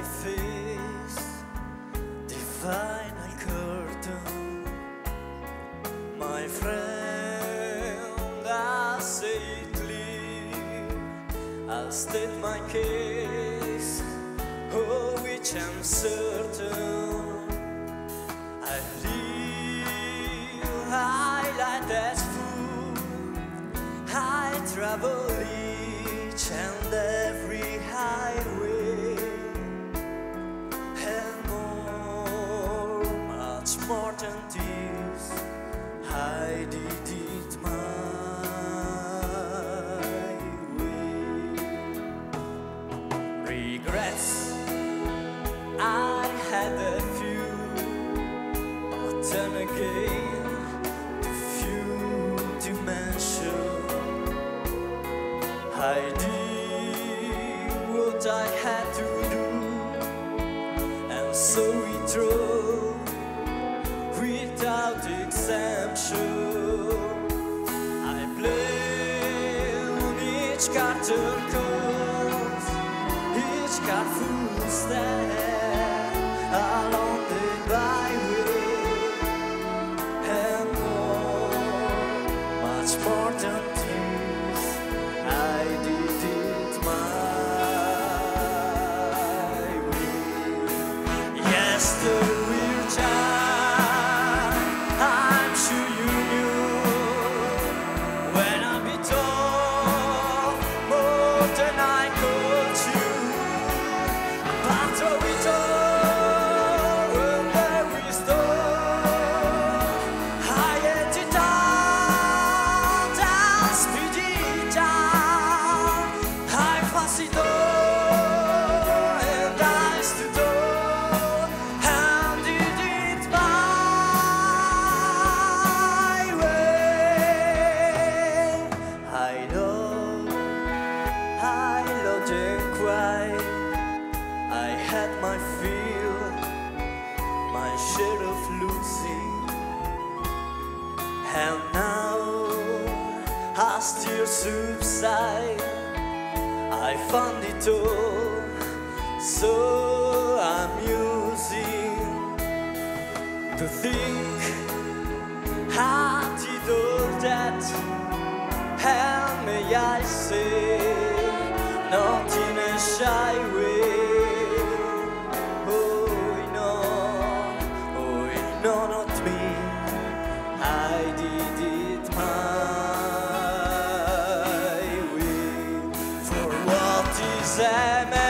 I face the final curtain. My friend, I say it clear. I'll state my case, oh, which I'm certain. I live highlight that's full. I travel each and it my way. Regrets, I had a few, but then again, few. I did what I had to do, and so we drove without exemption. I blame each carton cause, each careful step more had my fill, my share of losing, and now as tears subside, I found it all, so I'm to think I did all that, and may I say, not No, not me. I did it my way. For what is a man?